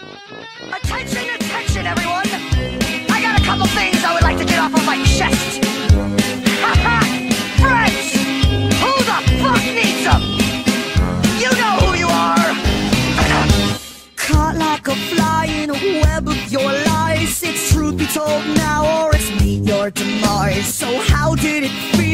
Attention, attention, everyone! I got a couple things I would like to get off of my chest. Haha! Friends! Who the fuck needs them? You know who you are! Caught like a fly in a web of your lies. It's truth be told now, or it's meet your demise. So, how did it feel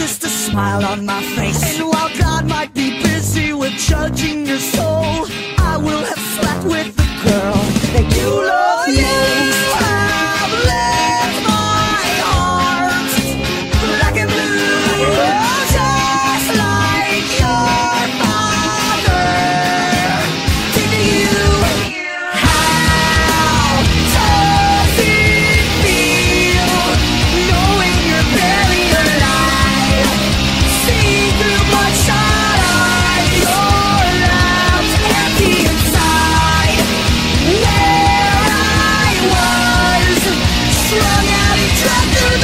just a smile on my face. And while God might be busy with judging your soul, I will have slept with the girl that you love. Trapped